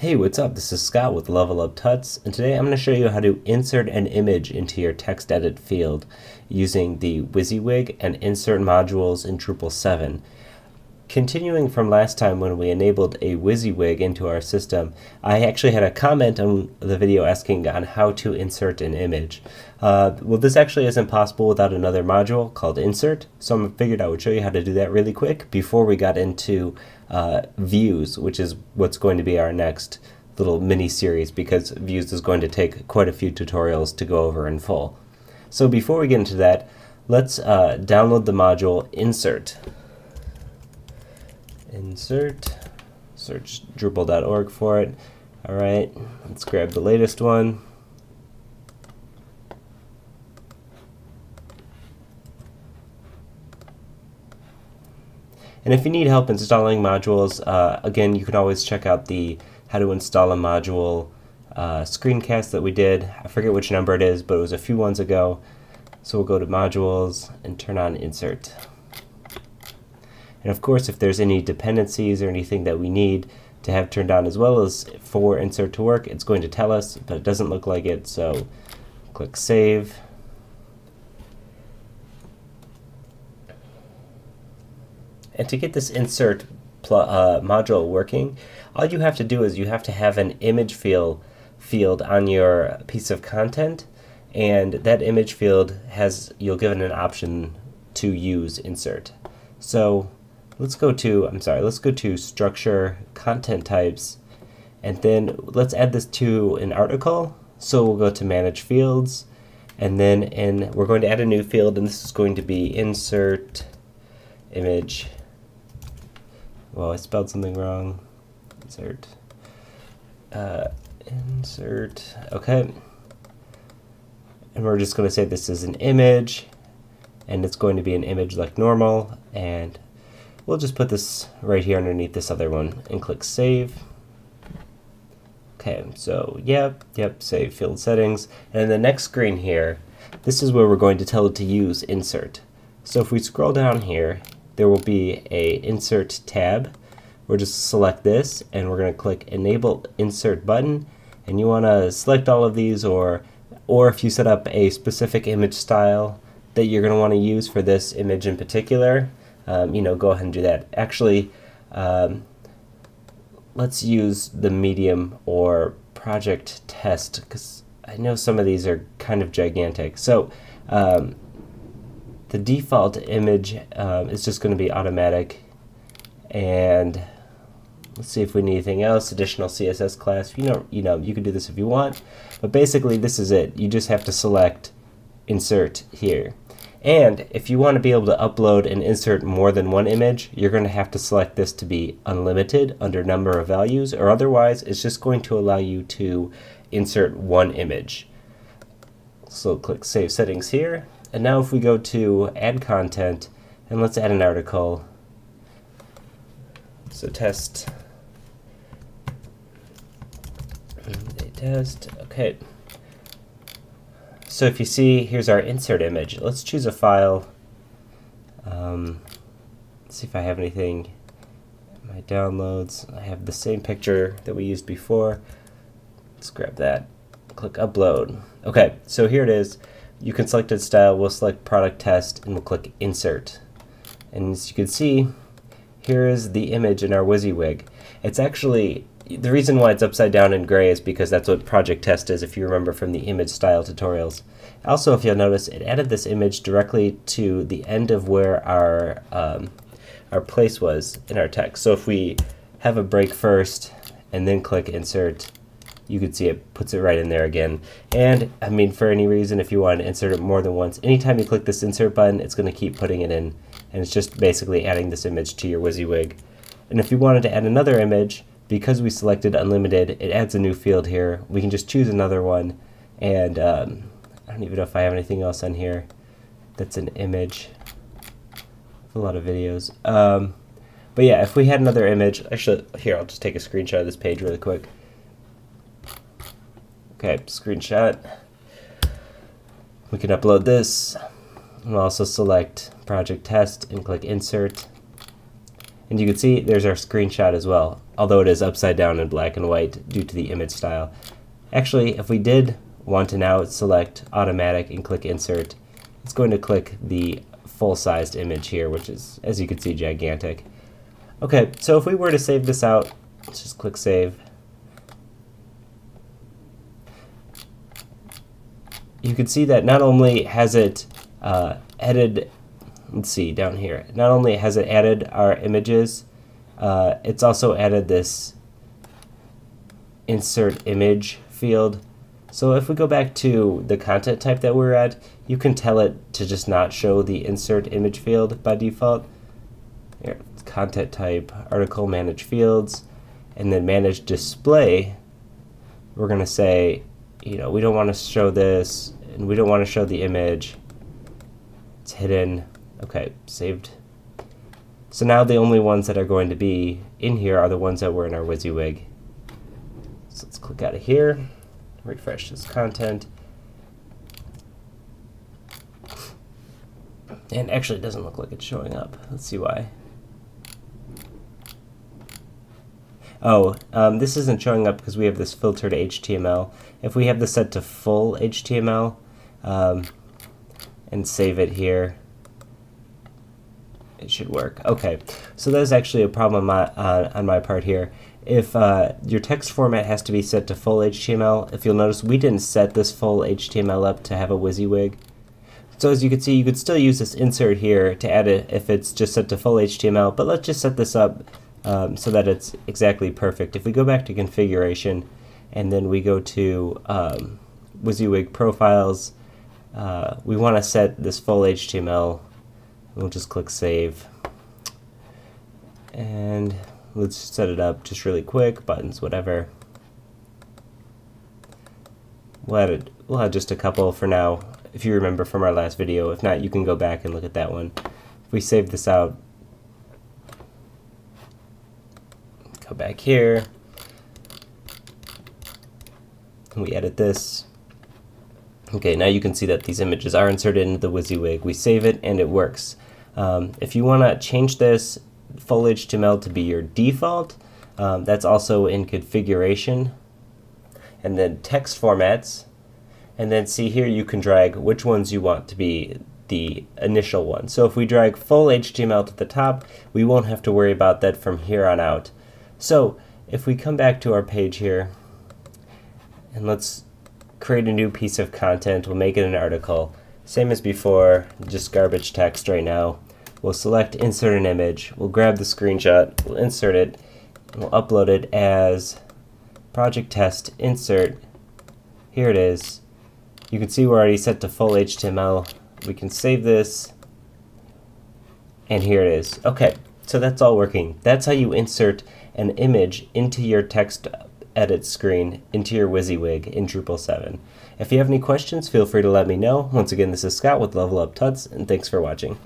Hey, what's up? This is Scott with Level Up Tuts, and today I'm going to show you how to insert an image into your text edit field using the WYSIWYG and insert modules in Drupal 7. Continuing from last time when we enabled a WYSIWYG into our system, I actually had a comment on the video asking on how to insert an image. Uh, well, this actually isn't possible without another module called insert, so I figured I would show you how to do that really quick before we got into uh, views, which is what's going to be our next little mini series because views is going to take quite a few tutorials to go over in full. So before we get into that, let's uh, download the module insert insert, search drupal.org for it. All right, let's grab the latest one. And if you need help installing modules, uh, again, you can always check out the how to install a module uh, screencast that we did. I forget which number it is, but it was a few ones ago. So we'll go to modules and turn on insert. And of course, if there's any dependencies or anything that we need to have turned on as well as for insert to work, it's going to tell us, but it doesn't look like it, so click Save. And to get this insert uh, module working, all you have to do is you have to have an image field field on your piece of content, and that image field has you'll give it an option to use insert. So let's go to, I'm sorry, let's go to structure, content types, and then let's add this to an article. So we'll go to manage fields, and then in, we're going to add a new field, and this is going to be insert image. Well, I spelled something wrong. Insert. Uh, insert. Okay. And we're just going to say this is an image, and it's going to be an image like normal, and We'll just put this right here underneath this other one and click Save. Okay, so yep, yep, save field settings. And the next screen here, this is where we're going to tell it to use insert. So if we scroll down here, there will be a insert tab. We'll just select this and we're going to click enable insert button and you want to select all of these or or if you set up a specific image style that you're going to want to use for this image in particular, um, you know, go ahead and do that. Actually, um, let's use the medium or project test because I know some of these are kind of gigantic. So um, the default image um, is just going to be automatic. And let's see if we need anything else additional css class. You know you know you can do this if you want. But basically this is it. You just have to select insert here and if you want to be able to upload and insert more than one image, you're going to have to select this to be unlimited under number of values, or otherwise it's just going to allow you to insert one image. So click Save Settings here. And now if we go to Add Content, and let's add an article. So test, test, okay. So if you see, here's our insert image. Let's choose a file. Um, see if I have anything my downloads. I have the same picture that we used before. Let's grab that. Click upload. Okay, so here it is. You can select its style. We'll select product test and we'll click insert. And as you can see, here is the image in our WYSIWYG. It's actually the reason why it's upside down in gray is because that's what project test is if you remember from the image style tutorials. Also, if you'll notice, it added this image directly to the end of where our, um, our place was in our text. So if we have a break first and then click insert, you can see it puts it right in there again. And I mean, for any reason, if you want to insert it more than once, anytime you click this insert button, it's going to keep putting it in. And it's just basically adding this image to your WYSIWYG. And if you wanted to add another image, because we selected unlimited, it adds a new field here. We can just choose another one, and um, I don't even know if I have anything else on here that's an image. A lot of videos. Um, but yeah, if we had another image, actually, here, I'll just take a screenshot of this page really quick. Okay, screenshot. We can upload this. We'll also select project test and click insert. And you can see there's our screenshot as well, although it is upside down in black and white due to the image style. Actually, if we did want to now select automatic and click insert, it's going to click the full-sized image here, which is, as you can see, gigantic. Okay, so if we were to save this out, let's just click save. You can see that not only has it uh, added, let's see down here, not only has it added our images, uh, it's also added this insert image field. So if we go back to the content type that we're at, you can tell it to just not show the insert image field by default. Here, content type, article manage fields, and then manage display. We're going to say, you know, we don't want to show this, and we don't want to show the image. It's hidden. Okay, saved. So now the only ones that are going to be in here are the ones that were in our WYSIWYG. So let's click out of here, refresh this content. And actually, it doesn't look like it's showing up. Let's see why. Oh, um, this isn't showing up because we have this filtered HTML. If we have this set to full HTML um, and save it here, it should work. Okay, so that's actually a problem on my, uh, on my part here. If uh, your text format has to be set to full HTML, if you'll notice, we didn't set this full HTML up to have a WYSIWYG. So as you can see, you could still use this insert here to add it if it's just set to full HTML, but let's just set this up um, so that it's exactly perfect. If we go back to configuration and then we go to um, WYSIWYG profiles, uh, we want to set this full HTML. We'll just click save. And let's set it up just really quick, buttons, whatever. We'll add, it, we'll add just a couple for now if you remember from our last video. If not, you can go back and look at that one. If we save this out, go back here, and we edit this. Okay, now you can see that these images are inserted into the WYSIWYG. We save it and it works. Um, if you want to change this full HTML to be your default, um, that's also in configuration. And then text formats, and then see here you can drag which ones you want to be the initial one. So if we drag full HTML to the top, we won't have to worry about that from here on out. So if we come back to our page here, and let's create a new piece of content, we'll make it an article. Same as before, just garbage text right now. We'll select insert an image, we'll grab the screenshot, we'll insert it, we'll upload it as project test insert. Here it is. You can see we're already set to full HTML. We can save this, and here it is. Okay, so that's all working. That's how you insert an image into your text edit screen into your WYSIWYG in Drupal 7. If you have any questions, feel free to let me know. Once again, this is Scott with Level Up Tuts, and thanks for watching.